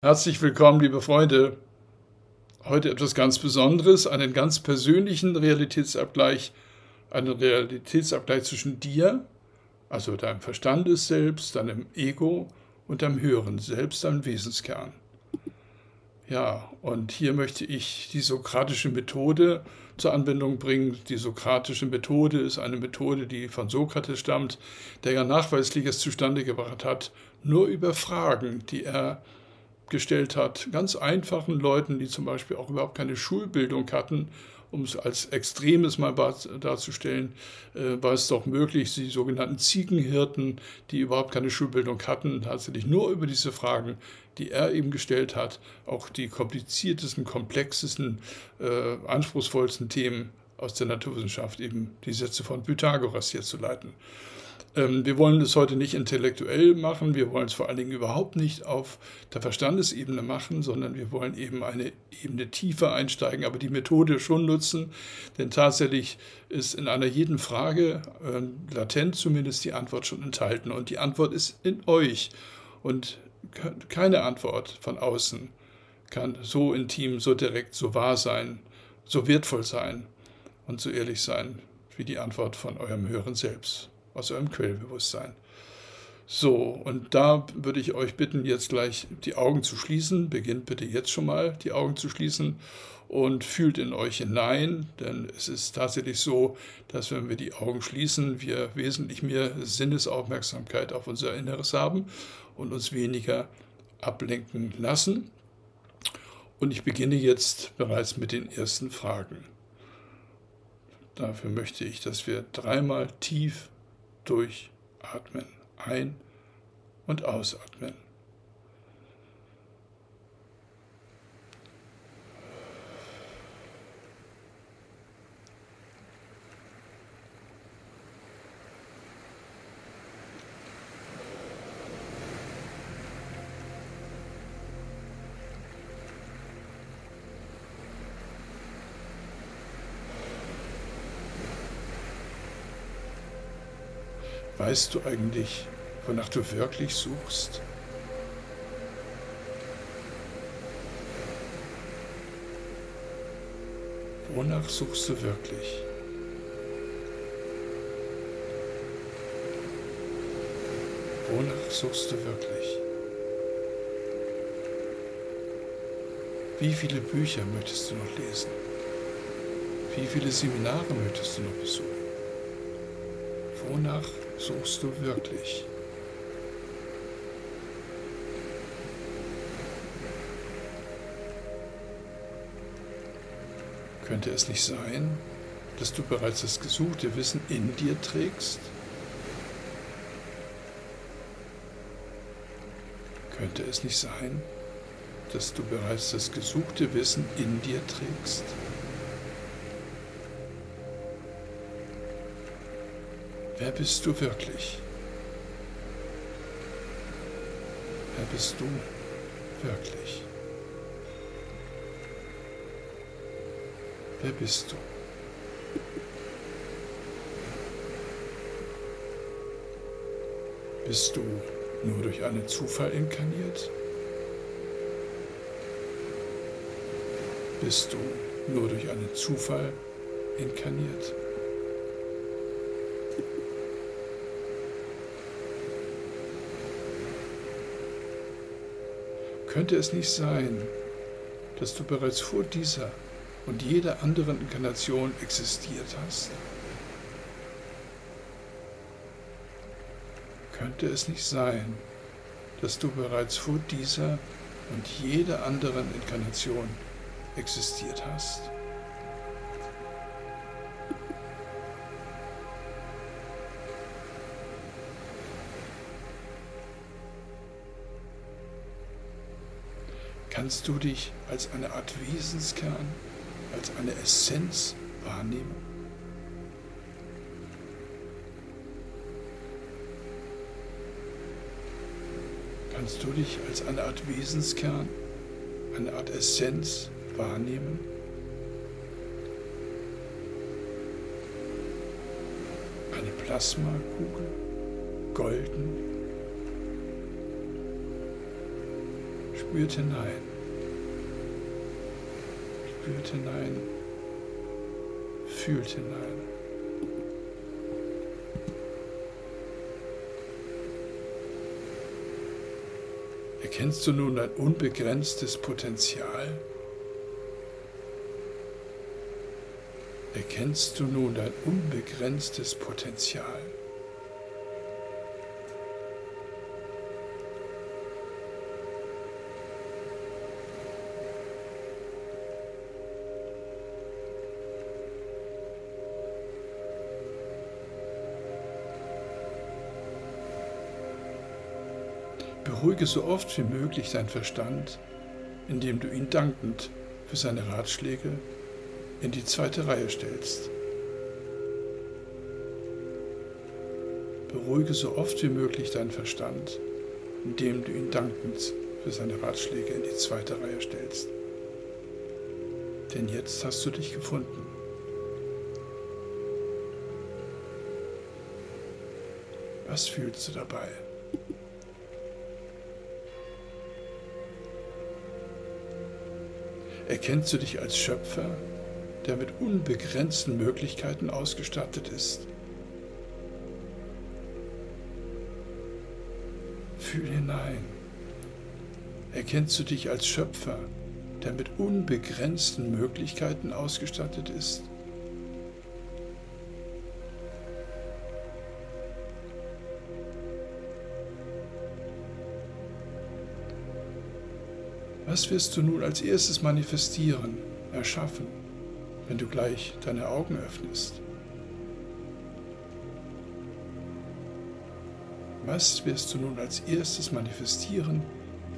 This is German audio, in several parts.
Herzlich willkommen, liebe Freunde. Heute etwas ganz Besonderes, einen ganz persönlichen Realitätsabgleich, einen Realitätsabgleich zwischen dir, also deinem Verstandes selbst, deinem Ego und deinem höheren Selbst, deinem Wesenskern. Ja, und hier möchte ich die sokratische Methode zur Anwendung bringen. Die sokratische Methode ist eine Methode, die von Sokrates stammt, der ja nachweisliches zustande gebracht hat, nur über Fragen, die er gestellt hat, ganz einfachen Leuten, die zum Beispiel auch überhaupt keine Schulbildung hatten, um es als Extremes mal darzustellen, äh, war es doch möglich, die sogenannten Ziegenhirten, die überhaupt keine Schulbildung hatten, tatsächlich nur über diese Fragen, die er eben gestellt hat, auch die kompliziertesten, komplexesten, äh, anspruchsvollsten Themen aus der Naturwissenschaft, eben die Sätze von Pythagoras hier zu leiten. Ähm, wir wollen es heute nicht intellektuell machen, wir wollen es vor allen Dingen überhaupt nicht auf der Verstandesebene machen, sondern wir wollen eben eine Ebene tiefer einsteigen, aber die Methode schon nutzen, denn tatsächlich ist in einer jeden Frage äh, latent zumindest die Antwort schon enthalten. Und die Antwort ist in euch. Und keine Antwort von außen kann so intim, so direkt, so wahr sein, so wertvoll sein und so ehrlich sein wie die Antwort von eurem höheren Selbst aus eurem Quellbewusstsein. So, und da würde ich euch bitten, jetzt gleich die Augen zu schließen. Beginnt bitte jetzt schon mal die Augen zu schließen und fühlt in euch hinein, denn es ist tatsächlich so, dass wenn wir die Augen schließen, wir wesentlich mehr Sinnesaufmerksamkeit auf unser Inneres haben und uns weniger ablenken lassen. Und ich beginne jetzt bereits mit den ersten Fragen. Dafür möchte ich, dass wir dreimal tief durchatmen. Ein- und ausatmen. Weißt du eigentlich, wonach du wirklich suchst? Wonach suchst du wirklich? Wonach suchst du wirklich? Wie viele Bücher möchtest du noch lesen? Wie viele Seminare möchtest du noch besuchen? Wonach suchst du wirklich? Könnte es nicht sein, dass du bereits das gesuchte Wissen in dir trägst? Könnte es nicht sein, dass du bereits das gesuchte Wissen in dir trägst? Wer bist du wirklich? Wer bist du wirklich? Wer bist du? Bist du nur durch einen Zufall inkarniert? Bist du nur durch einen Zufall inkarniert? Könnte es nicht sein, dass du bereits vor dieser und jeder anderen Inkarnation existiert hast? Könnte es nicht sein, dass du bereits vor dieser und jeder anderen Inkarnation existiert hast? Kannst du dich als eine Art Wesenskern, als eine Essenz wahrnehmen? Kannst du dich als eine Art Wesenskern, eine Art Essenz wahrnehmen? Eine Plasmakugel, golden, Spürt hinein. Spürt hinein. Fühlt hinein. Erkennst du nun ein unbegrenztes Potenzial? Erkennst du nun dein unbegrenztes Potenzial? Beruhige so oft wie möglich deinen Verstand, indem du ihn dankend für seine Ratschläge in die zweite Reihe stellst. Beruhige so oft wie möglich deinen Verstand, indem du ihn dankend für seine Ratschläge in die zweite Reihe stellst. Denn jetzt hast du dich gefunden. Was fühlst du dabei? Erkennst du dich als Schöpfer, der mit unbegrenzten Möglichkeiten ausgestattet ist? Fühl hinein. Erkennst du dich als Schöpfer, der mit unbegrenzten Möglichkeiten ausgestattet ist? Was wirst du nun als erstes manifestieren, erschaffen, wenn du gleich deine Augen öffnest? Was wirst du nun als erstes manifestieren,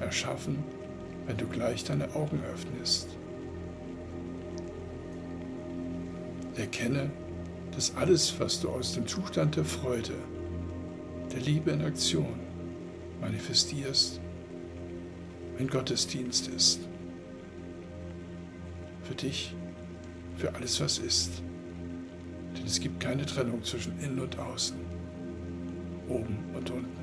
erschaffen, wenn du gleich deine Augen öffnest? Erkenne, dass alles, was du aus dem Zustand der Freude, der Liebe in Aktion manifestierst, ein Gottesdienst ist. Für dich, für alles, was ist. Denn es gibt keine Trennung zwischen innen und außen, oben und unten.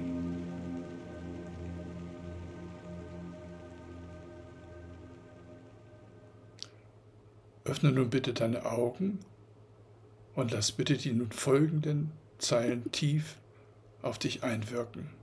Öffne nun bitte deine Augen und lass bitte die nun folgenden Zeilen tief auf dich einwirken.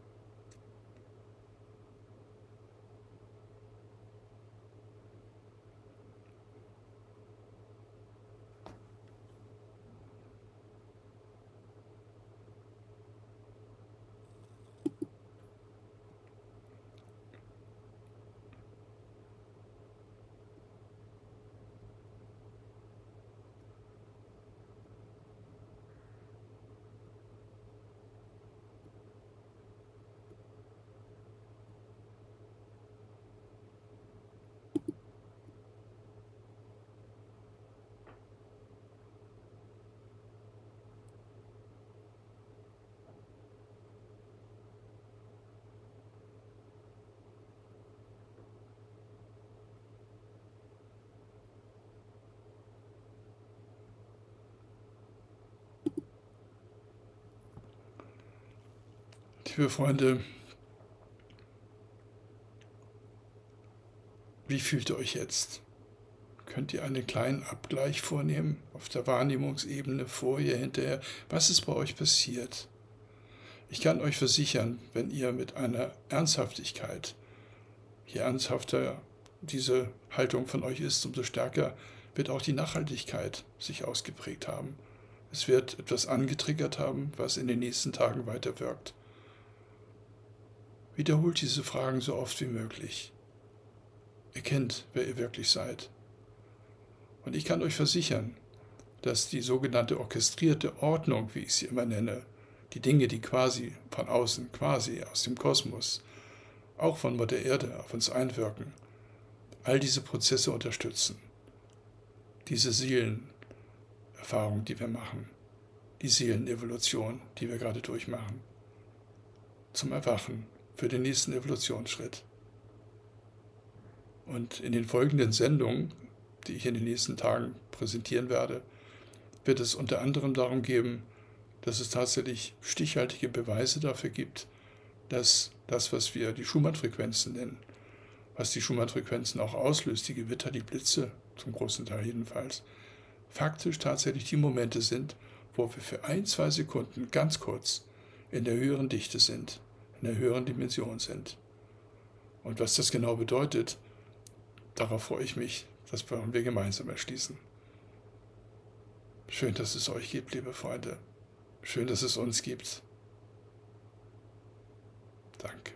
Liebe Freunde, wie fühlt ihr euch jetzt? Könnt ihr einen kleinen Abgleich vornehmen auf der Wahrnehmungsebene vorher, hinterher? Was ist bei euch passiert? Ich kann euch versichern, wenn ihr mit einer Ernsthaftigkeit, je ernsthafter diese Haltung von euch ist, umso stärker wird auch die Nachhaltigkeit sich ausgeprägt haben. Es wird etwas angetriggert haben, was in den nächsten Tagen weiterwirkt. Wiederholt diese Fragen so oft wie möglich. Erkennt, wer ihr wirklich seid. Und ich kann euch versichern, dass die sogenannte orchestrierte Ordnung, wie ich sie immer nenne, die Dinge, die quasi von außen, quasi aus dem Kosmos, auch von Mutter Erde auf uns einwirken, all diese Prozesse unterstützen. Diese Seelenerfahrung, die wir machen, die Seelenevolution, die wir gerade durchmachen, zum Erwachen für den nächsten Evolutionsschritt. Und in den folgenden Sendungen, die ich in den nächsten Tagen präsentieren werde, wird es unter anderem darum gehen, dass es tatsächlich stichhaltige Beweise dafür gibt, dass das, was wir die Schumann-Frequenzen nennen, was die Schumann-Frequenzen auch auslöst, die Gewitter, die Blitze, zum großen Teil jedenfalls, faktisch tatsächlich die Momente sind, wo wir für ein, zwei Sekunden ganz kurz in der höheren Dichte sind, in der höheren Dimension sind. Und was das genau bedeutet, darauf freue ich mich. Das wollen wir gemeinsam erschließen. Schön, dass es euch gibt, liebe Freunde. Schön, dass es uns gibt. Danke.